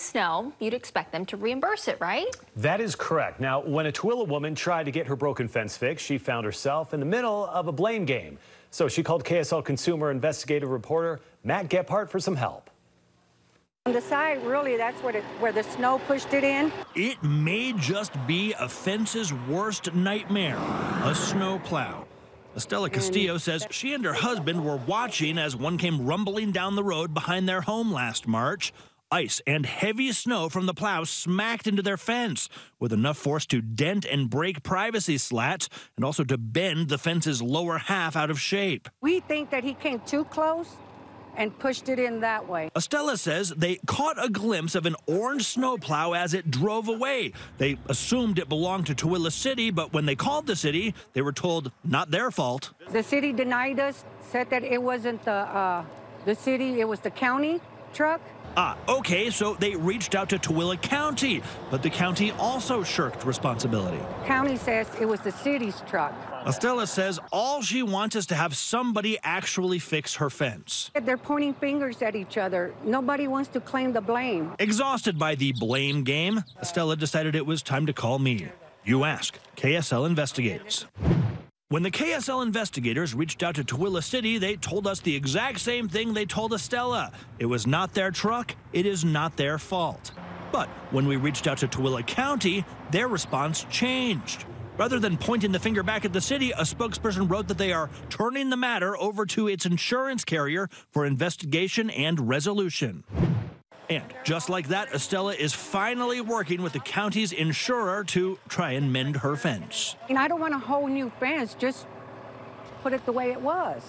snow, you'd expect them to reimburse it, right? That is correct. Now, when a Tooele woman tried to get her broken fence fixed, she found herself in the middle of a blame game. So she called KSL consumer investigative reporter Matt Gephardt for some help. On the side, really, that's what it, where the snow pushed it in. It may just be a fence's worst nightmare, a snowplow. Estella Castillo says she and her husband were watching as one came rumbling down the road behind their home last March. Ice and heavy snow from the plow smacked into their fence, with enough force to dent and break privacy slats and also to bend the fence's lower half out of shape. We think that he came too close and pushed it in that way. Estella says they caught a glimpse of an orange snowplow as it drove away. They assumed it belonged to Tooele City, but when they called the city, they were told not their fault. The city denied us, said that it wasn't the uh, the city, it was the county truck. Ah, okay, so they reached out to Tooele County, but the county also shirked responsibility. County says it was the city's truck. Estella says all she wants is to have somebody actually fix her fence. They're pointing fingers at each other. Nobody wants to claim the blame. Exhausted by the blame game, Estella decided it was time to call me. You ask, KSL investigates. When the KSL investigators reached out to Tooele City, they told us the exact same thing they told Estella. It was not their truck, it is not their fault. But when we reached out to Tooele County, their response changed. Rather than pointing the finger back at the city, a spokesperson wrote that they are turning the matter over to its insurance carrier for investigation and resolution. And just like that, Estella is finally working with the county's insurer to try and mend her fence. And I don't want a whole new fence, just put it the way it was.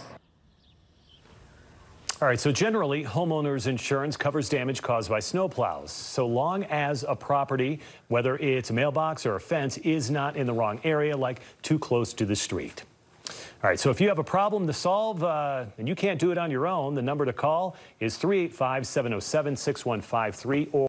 All right, so generally, homeowners insurance covers damage caused by snowplows, so long as a property, whether it's a mailbox or a fence, is not in the wrong area, like too close to the street. All right, so if you have a problem to solve uh, and you can't do it on your own, the number to call is 385 707 6153 or